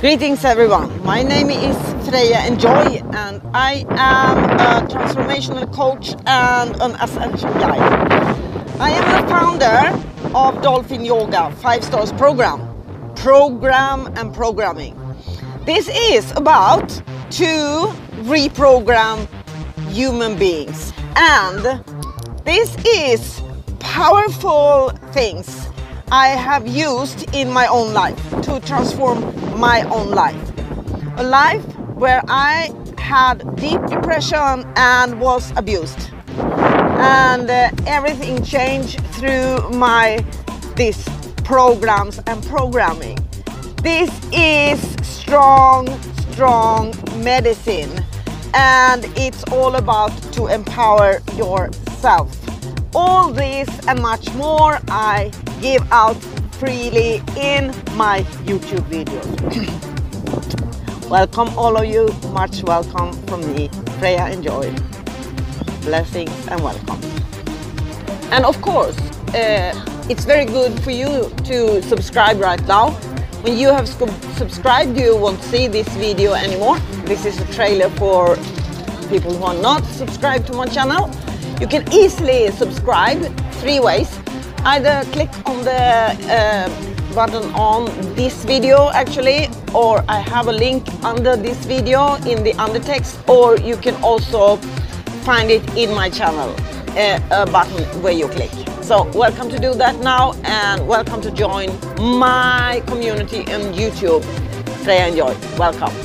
Greetings everyone, my name is Freja Enjoy and I am a transformational coach and an ascension guide. I am the founder of Dolphin Yoga 5 Stars program, program and programming. This is about to reprogram human beings and this is powerful things I have used in my own life to transform my own life. A life where I had deep depression and was abused. And uh, everything changed through my these programs and programming. This is strong, strong medicine and it's all about to empower yourself. All this and much more I give out freely in my YouTube videos. welcome all of you, much welcome from me, Freja Enjoy. Blessings and welcome. And of course, uh, it's very good for you to subscribe right now. When you have subscribed, you won't see this video anymore. This is a trailer for people who are not subscribed to my channel. You can easily subscribe three ways. Either click on the uh, button on this video actually or I have a link under this video in the undertext or you can also find it in my channel, uh, a button where you click. So welcome to do that now and welcome to join my community on YouTube. Freja Enjoy. Welcome.